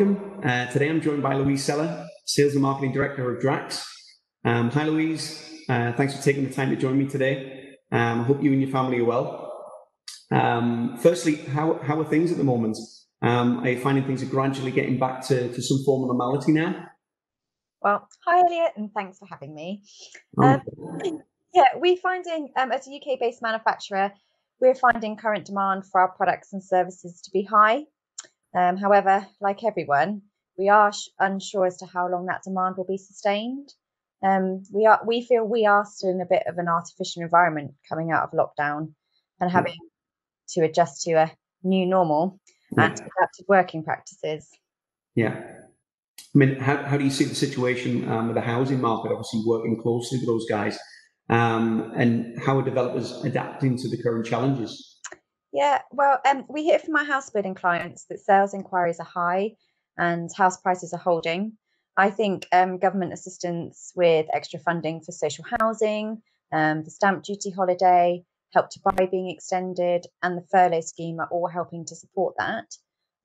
welcome. Uh, today I'm joined by Louise Sellar, Sales and Marketing Director of Draks. Um, hi, Louise. Uh, thanks for taking the time to join me today. Um, I hope you and your family are well. Um, firstly, how, how are things at the moment? Um, are you finding things are gradually getting back to, to some form of normality now? Well, hi, Elliott, and thanks for having me. Oh. Um, yeah, we're finding, um, as a UK based manufacturer, we're finding current demand for our products and services to be high. Um, however, like everyone, we are sh- unsure as to how long that demand will be sustained. Um, we are we feel we are still in a bit of an artificial environment coming out of lockdown and having to adjust to a new normal yeah. and adapted working practices. Yeah. I mean, how, how do you see the situation um, with the housing market? Obviously, working closely with those guys, um, and how are developers adapting to the current challenges? Yeah, well, um, we hear from our house building clients that sales inquiries are high and house prices are holding. I think um, government assistance with extra funding for social housing, um, the stamp duty holiday, help to buy being extended, and the furlough scheme are all helping to support that.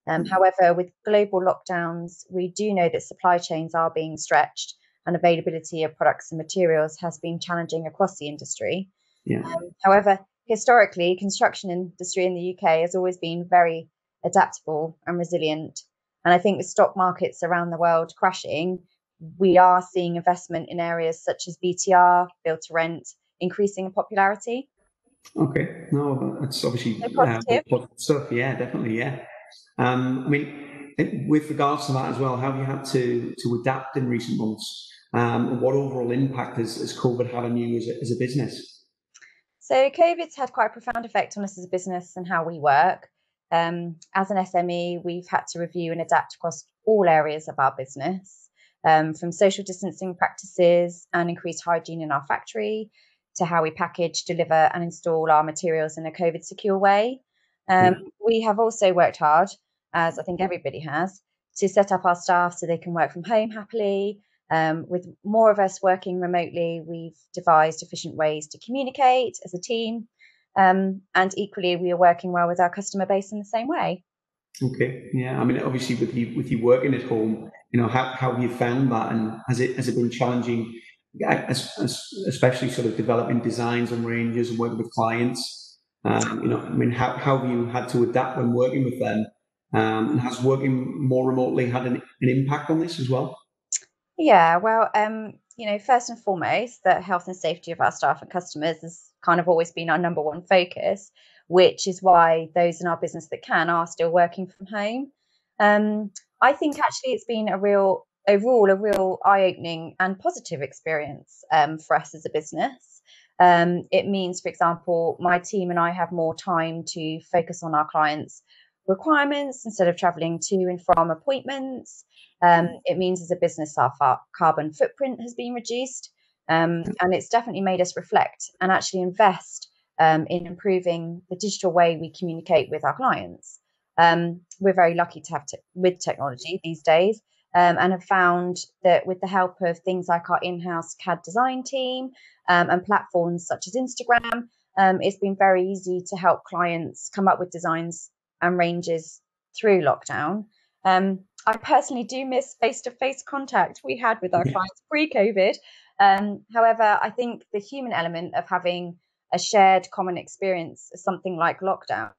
Um, mm-hmm. However, with global lockdowns, we do know that supply chains are being stretched and availability of products and materials has been challenging across the industry. Yeah. Um, however, historically, construction industry in the UK has always been very adaptable and resilient. And I think with stock markets around the world crashing, we are seeing investment in areas such as BTR, build to rent, increasing in popularity. Okay, no, that's obviously positive. Uh, stuff. Yeah, definitely. Yeah. Um, I mean, with regards to that as well, how have you had to to adapt in recent months? Um, what overall impact has, has COVID had on you as a, as a business? So COVID's had quite a profound effect on us as a business and how we work. Um, as an SME, we've had to review and adapt across all areas of our business, um, from social distancing practices and increased hygiene in our factory to how we package, deliver, and install our materials in a COVID secure way. Um, mm. We have also worked hard, as I think everybody has, to set up our staff so they can work from home happily, um, with more of us working remotely, we've devised efficient ways to communicate as a team. Um, and equally, we are working well with our customer base in the same way. Okay, yeah. I mean, obviously, with you with you working at home, you know, how, how have you found that, and has it has it been challenging, especially sort of developing designs and ranges and working with clients? Um, you know, I mean, how, how have you had to adapt when working with them? Um, and has working more remotely had an, an impact on this as well? Yeah, well, um, you know, first and foremost, the health and safety of our staff and customers has kind of always been our number one focus, which is why those in our business that can are still working from home. Um, I think actually it's been a real, overall, a real eye opening and positive experience um, for us as a business. Um, it means, for example, my team and I have more time to focus on our clients' requirements instead of traveling to and from appointments. Um, it means as a business, our carbon footprint has been reduced. Um, and it's definitely made us reflect and actually invest um, in improving the digital way we communicate with our clients. Um, we're very lucky to have te- with technology these days um, and have found that with the help of things like our in-house CAD design team um, and platforms such as Instagram, it's been very easy to help clients come up with designs and ranges through lockdown. Um, I personally do miss face to face contact we had with our yeah. clients pre COVID. Um, however, I think the human element of having a shared common experience, something like lockdown,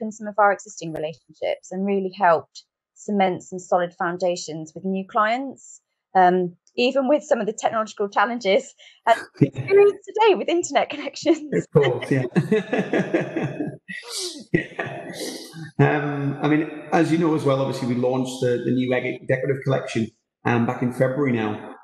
in some of our existing relationships and really helped cement some solid foundations with new clients. Um, even with some of the technological challenges experience today with internet connections. Of course, yeah. yeah. Um, I mean, as you know as well, obviously we launched the, the new decorative collection um, back in February now,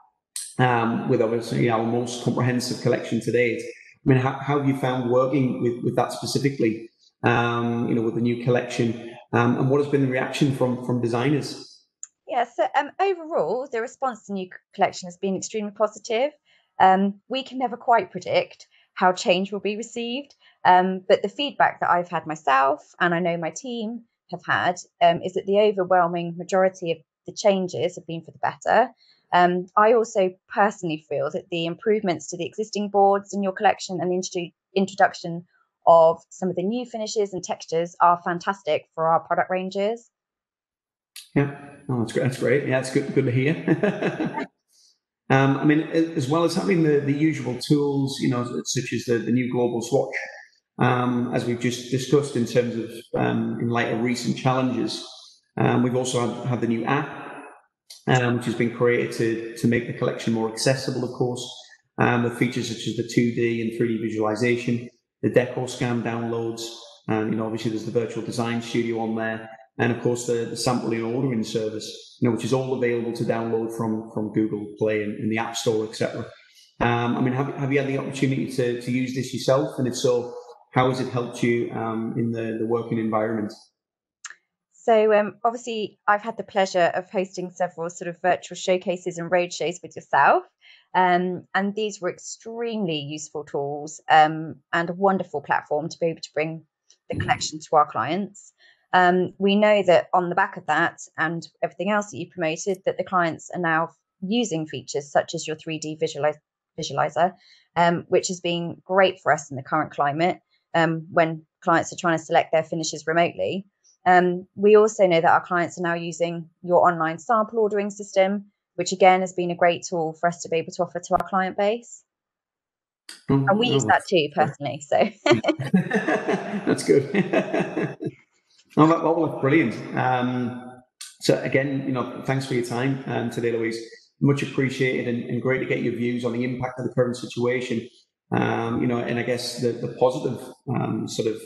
um, with obviously our most comprehensive collection to date. I mean, how, how have you found working with, with that specifically? Um, you know, with the new collection, um, and what has been the reaction from from designers? Yeah, so um, overall, the response to the new collection has been extremely positive. We can never quite predict how change will be received, um, but the feedback that I've had myself and I know my team have had um, is that the overwhelming majority of the changes have been for the better. Um, I also personally feel that the improvements to the existing boards in your collection and the introduction of some of the new finishes and textures are fantastic for our product ranges. Yeah, oh, that's great. That's great. Yeah, it's good. Good to hear. um, I mean, as well as having the, the usual tools, you know, such as the, the new global swatch, um, as we've just discussed in terms of um, in light of recent challenges. Um, we've also had, had, the new app, um, which has been created to, to make the collection more accessible, of course. Um, with features such as the 2D and 3D visualization, the decor scan downloads, and you know, obviously there's the virtual design studio on there, and of course the, the sampling and ordering service, you know, which is all available to download from from Google Play and, and the App Store, etc. Um, I mean, have, have you had the opportunity to, to use this yourself? And if so, how has it helped you um, in the, the working environment? So um, obviously, I've had the pleasure of hosting several sort of virtual showcases and roadshows with yourself. Um, and these were extremely useful tools um, and a wonderful platform to be able to bring the collection to our clients. Um, we know that on the back of that and everything else that you promoted, that the clients are now using features such as your 3D visualiz- visualizer, um, which has been great for us in the current climate um, when clients are trying to select their finishes remotely. Um, we also know that our clients are now using your online sample ordering system, which again has been a great tool for us to be able to offer to our client base. Oh, and we use that too personally. So that's good. oh, that, well, brilliant. Um, so again, you know, thanks for your time um, today, Louise. Much appreciated and, and, great to get your views on the impact of the current situation um, you know, and I guess the, the positive um, sort of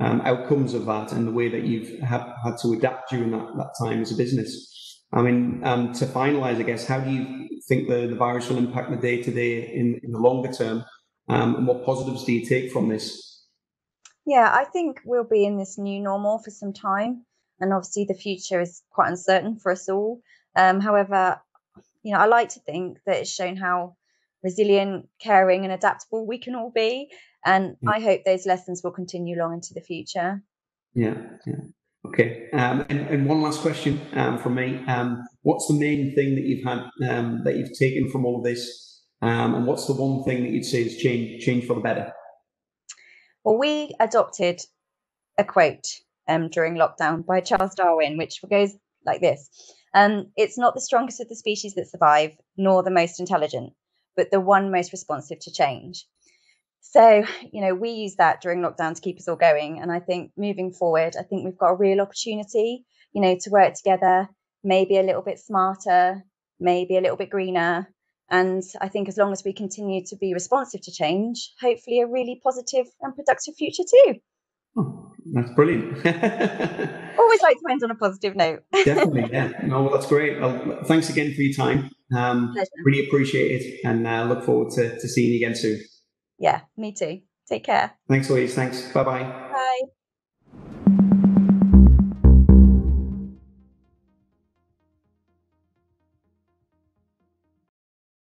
um, outcomes of that and the way that you've had to adapt during that, that time as a business. I mean, um, to finalize, I guess, how do you think the, the virus will impact the day to day in in the longer term? Um, and what positives do you take from this? Yeah, I think we'll be in this new normal for some time. And obviously, the future is quite uncertain for us all. Um, however, you know, I like to think that it's shown how resilient, caring, and adaptable we can all be. And yeah. I hope those lessons will continue long into the future. Yeah, yeah. Okay. Um, and, and, one last question um, from me. Um, what's the main thing that you've had um, that you've taken from all of this? Um, and what's the one thing that you'd say has changed changed for the better? Well, we adopted a quote um, during lockdown by Charles Darwin, which goes like this: "It's not the strongest of the species that survive, nor the most intelligent, but the one most responsive to change. So, you know, we use that during lockdown to keep us all going. And I think moving forward, I think we've got a real opportunity, you know, to work together, maybe a little bit smarter, maybe a little bit greener. And I think as long as we continue to be responsive to change, hopefully a really positive and productive future too. Oh, that's brilliant. Always like to end on a positive note. Definitely, yeah. No, well, that's great. Well, thanks again for your time. Um, really appreciate it and uh, look forward to, to seeing you again soon. Yeah, me too. Take care. Thanks, Louise. Thanks. Bye bye.